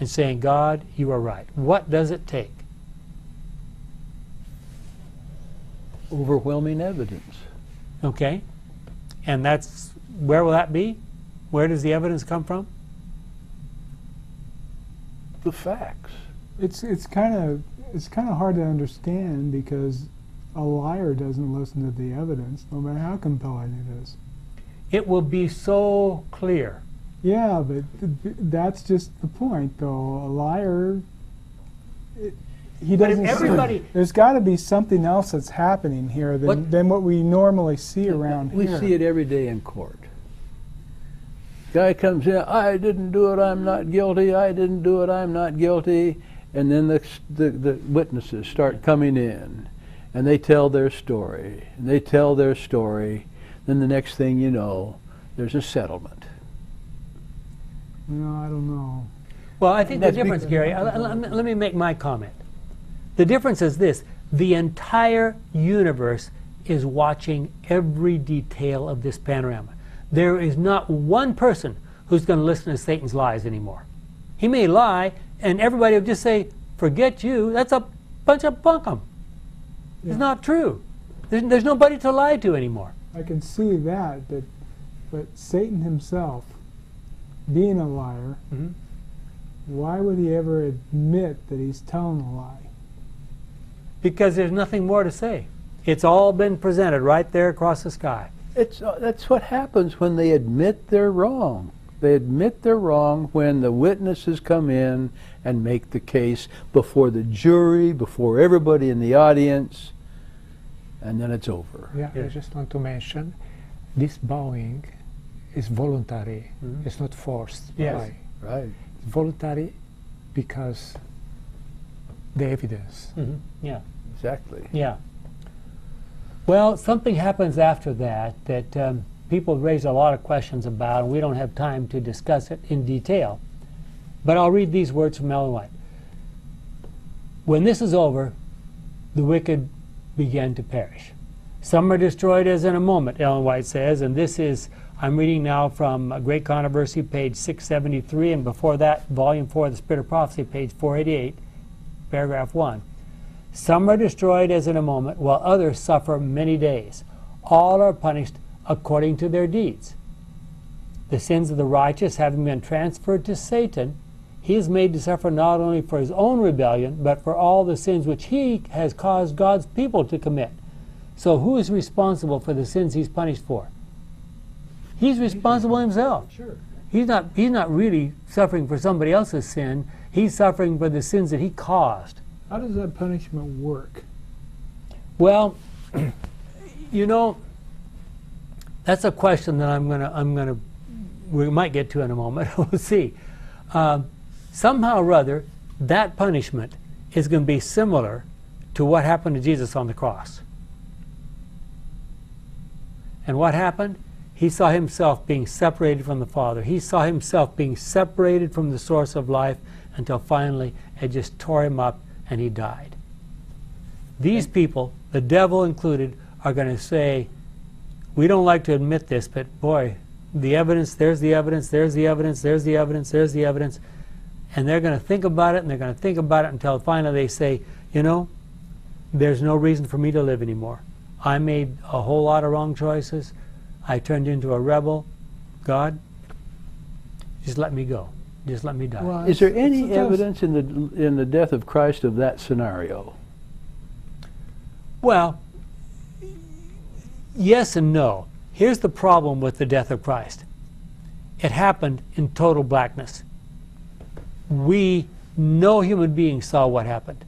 and saying, God, you are right? What does it take? Overwhelming evidence. Okay? And that's, where will that be? Where does the evidence come from? The facts. It's it's kind of it's kind of hard to understand because a liar doesn't listen to the evidence, no matter how compelling it is. It will be so clear. Yeah, but th- th- that's just the point, though. A liar, it, he But if doesn't. see- everybody- there's got to be something else that's happening here than What- than what we normally see around we here. We see it every day in court. Guy comes in, I didn't do it, I'm not guilty, I didn't do it, I'm not guilty. And then the, the, the witnesses start coming in and they tell their story. And they tell their story. Then the next thing you know, there's a settlement. No, I don't know. Well, I think the That's difference, because- Gary, uh, let, me- let me make my comment. The difference is this the entire universe is watching every detail of this panorama. There is not one person who's going to listen to Satan's lies anymore. He may lie, and everybody will just say, Forget you, that's a bunch of bunkum. Yeah. It's not true. There's, there's nobody to lie to anymore. I can see that, but but Satan himself, being a liar, Mhm. why would he ever admit that he's telling a lie? Because there's nothing more to say. It's all been presented right there across the sky. It's, uh, that's what happens when they admit they're wrong. They admit they're wrong when the witnesses come in and make the case before the jury, before everybody in the audience, and then it's over. Yeah, I just want to mention this bowing is voluntary. Mhm. It's not forced. Yes. by- Right. It's voluntary because the evidence. Yeah. Exactly. Yeah. Well, something happens after that that um, people raise a lot of questions about, and we don't have time to discuss it in detail. But I'll read these words from Ellen White. When this is over, the wicked begin to perish. Some are destroyed as in a moment, Ellen White says, and this is, I'm reading now from Great Controversy, page 673, and before that, volume 4 of the Spirit of Prophecy, page 488, paragraph 1. Some are destroyed as in a moment, while others suffer many days. All are punished according to their deeds. The sins of the righteous having been transferred to Satan, he is made to suffer not only for his own rebellion, but for all the sins which he has caused God's people to commit. So who is responsible for the sins he's punished for? He's responsible himself. He's not, he's not really suffering for somebody else's sin. He's suffering for the sins that he caused. How does that punishment work? Well, you know, that's a question that I'm gonna I'm gonna we might get to in a moment. we'll see. Um, somehow or other, that punishment is going to be similar to what happened to Jesus on the cross. And what happened? He saw himself being separated from the Father. He saw himself being separated from the source of life until finally it just tore him up and he died. These people, the devil included, are going to say, We don't like to admit this, but boy, the evidence, there's the evidence, there's the evidence, there's the evidence, there's the evidence. And they're going to think about it and they're going to think about it until finally they say, You know, there's no reason for me to live anymore. I made a whole lot of wrong choices. I turned into a rebel. God, just let me go. Just let me die. Well, Is there any it's a tough- evidence in the in the death of Christ of that scenario? Well, yes and no. Here's the problem with the death of Christ it happened in total blackness. We No human being saw what happened.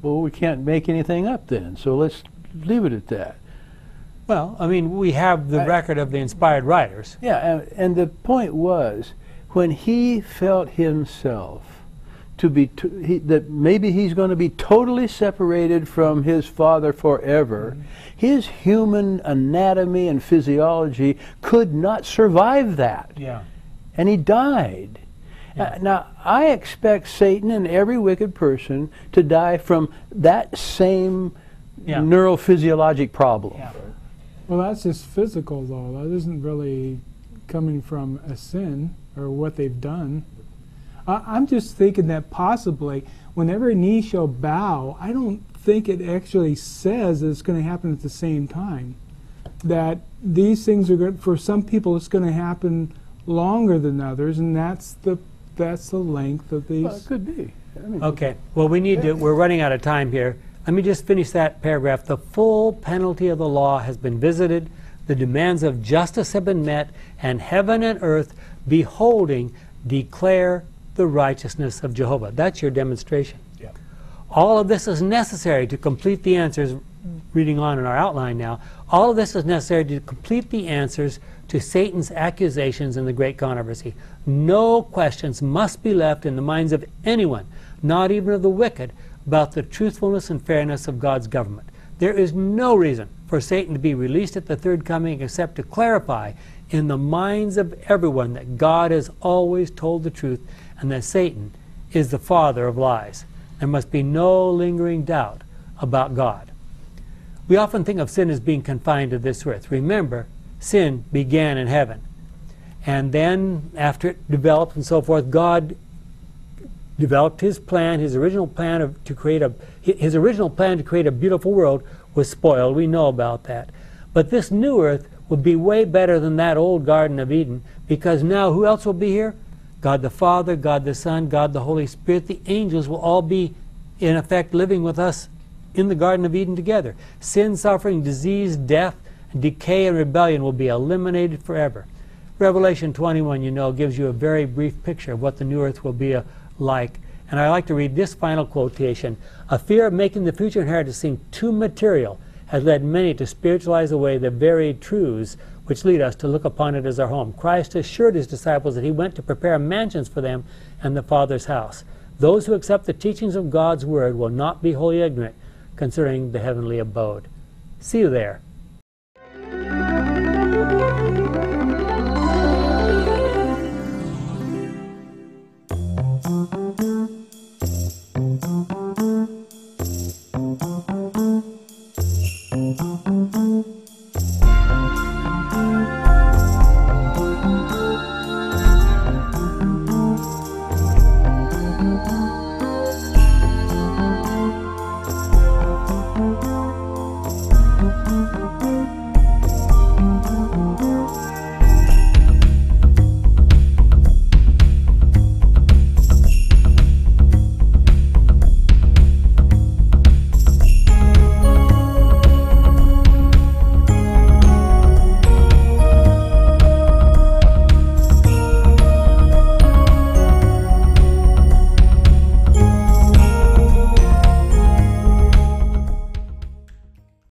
Well, we can't make anything up then, so let's leave it at that. Well, I mean, we have the I- record of the inspired writers. Yeah, and, and the point was when he felt himself to be to, he, that maybe he's going to be totally separated from his father forever. His human anatomy and physiology could not survive that, Yeah. and he died. Uh, now, I expect Satan and every wicked person to die from that same Yeah. neurophysiologic problem. Yeah. Well, that's just physical, though. That isn't really coming from a sin or what they've done. I, I'm just thinking that possibly, whenever a knee shall bow, I don't think it actually says that it's going to happen at the same time. That these things are going for some people, it's going to happen longer than others, and that's the that's the length of these. Well, it could be. I mean, Okay. Well, we need to, we're running out of time here. Let me just finish that paragraph. The full penalty of the law has been visited, the demands of justice have been met, and heaven and earth, beholding, declare the righteousness of Jehovah. That's your demonstration. Yeah. All of this is necessary to complete the answers, reading on in our outline now. All of this is necessary to complete the answers to Satan's accusations in the great controversy. No questions must be left in the minds of anyone, not even of the wicked, about the truthfulness and fairness of God's government. There is no reason for Satan to be released at the third coming except to clarify in the minds of everyone that God has always told the truth and that Satan is the father of lies. There must be no lingering doubt about God. We often think of sin as being confined to this earth. Remember, sin began in heaven. And then, after it developed and so forth, God developed his plan, his original plan of, to create a his original plan to create a beautiful world was spoiled. We know about that. But this new earth will be way better than that old Garden of Eden because now who else will be here? God the Father, God the Son, God the Holy Spirit. The angels will all be, in effect, living with us in the Garden of Eden together. Sin, suffering, disease, death, decay, and rebellion will be eliminated forever. Revelation 21, you know, gives you a very brief picture of what the new earth will be uh, like. And I like to read this final quotation A fear of making the future inheritance seem too material has led many to spiritualize away the very truths which lead us to look upon it as our home. Christ assured his disciples that he went to prepare mansions for them and the Father's house. Those who accept the teachings of God's word will not be wholly ignorant concerning the heavenly abode. See you there.